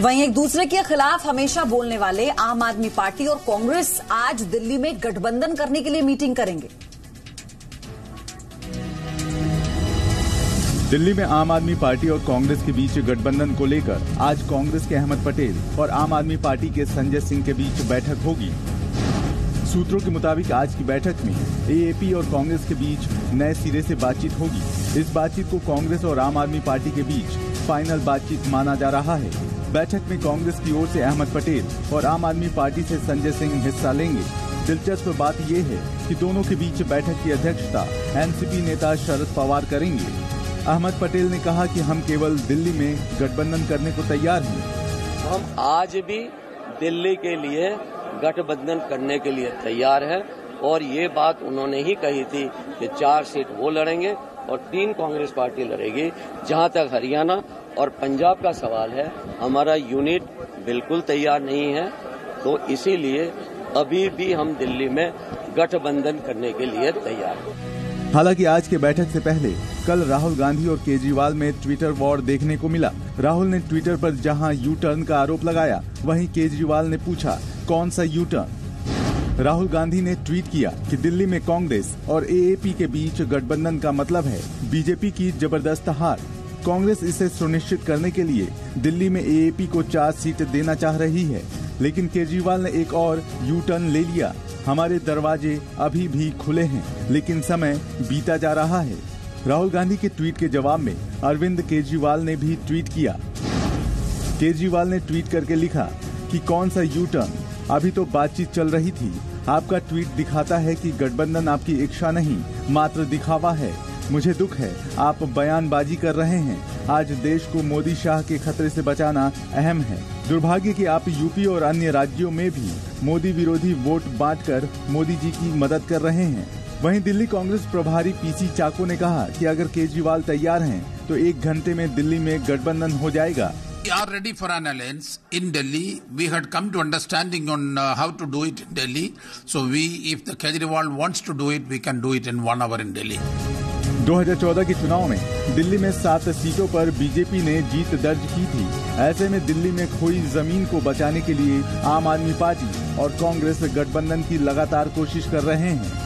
वहीं एक दूसरे के खिलाफ हमेशा बोलने वाले आम आदमी पार्टी और कांग्रेस आज दिल्ली में गठबंधन करने के लिए मीटिंग करेंगे। दिल्ली में आम आदमी पार्टी और कांग्रेस के बीच गठबंधन को लेकर आज कांग्रेस के अहमद पटेल और आम आदमी पार्टी के संजय सिंह के बीच बैठक होगी। सूत्रों के मुताबिक आज की बैठक में एएपी और कांग्रेस के बीच नए सिरे से बातचीत होगी। इस बातचीत को कांग्रेस और आम आदमी पार्टी के बीच फाइनल बातचीत माना जा रहा है। बैठक में कांग्रेस की ओर से अहमद पटेल और आम आदमी पार्टी से संजय सिंह हिस्सा लेंगे। दिलचस्प बात यह है कि दोनों के बीच बैठक की अध्यक्षता एनसीपी नेता शरद पवार करेंगे। अहमद पटेल ने कहा कि हम केवल दिल्ली में गठबंधन करने को तैयार हैं। हम आज भी दिल्ली के लिए गठबंधन करने के लिए तैयार हैं और ये बात उन्होंने ही कही थी कि चार सीट वो लड़ेंगे और तीन कांग्रेस पार्टी लड़ेगी, जहाँ तक हरियाणा और पंजाब का सवाल है, हमारा यूनिट बिल्कुल तैयार नहीं है तो इसीलिए अभी भी हम दिल्ली में गठबंधन करने के लिए तैयार हैं। हालाँकि आज के बैठक से पहले कल राहुल गांधी और केजरीवाल में ट्विटर वॉर देखने को मिला। राहुल ने ट्विटर पर जहाँ यू टर्न का आरोप लगाया, वहीं केजरीवाल ने पूछा, कौन सा यू टर्न राहुल गांधी ने ट्वीट किया कि दिल्ली में कांग्रेस और एएपी के बीच गठबंधन का मतलब है, बीजेपी की ज़बरदस्त हार। कांग्रेस इसे सुनिश्चित करने के लिए दिल्ली में एएपी को चार सीट देना चाह रही है। लेकिन केजरीवाल ने एक और यू टर्न ले लिया। हमारे दरवाजे अभी भी खुले हैं, लेकिन समय बीता जा रहा है। राहुल गांधी के ट्वीट के जवाब में अरविंद केजरीवाल ने भी ट्वीट किया। केजरीवाल ने ट्वीट करके लिखा कि कौन सा यू टर्न अभी तो बातचीत चल रही थी। आपका ट्वीट दिखाता है कि गठबंधन आपकी इच्छा नहीं, मात्र दिखावा है। मुझे दुख है आप बयानबाजी कर रहे हैं आज देश को मोदी शाह के खतरे से बचाना अहम है दुर्भाग्य कि आप यूपी और अन्य राज्यों में भी मोदी विरोधी वोट बांटकर मोदी जी की मदद कर रहे हैं वहीं दिल्ली कांग्रेस प्रभारी पीसी चाको ने कहा कि अगर केजरीवाल तैयार हैं तो एक घंटे में दिल्ली में गठबंधन हो जाएगा We are ready for an alliance in Delhi. We had come to understanding on uh, how to do it in Delhi. So we, if the Kejriwal wants to do it, we can do it in one hour in Delhi. 2014 के चुनाव में दिल्ली में सात सीटों पर BJP ने जीत दर्ज की थी। ऐसे में दिल्ली में खोई ज़मीन को बचाने के लिए आम आदमी पार्टी और कांग्रेस गठबंधन की लगातार कोशिश कर रहे हैं।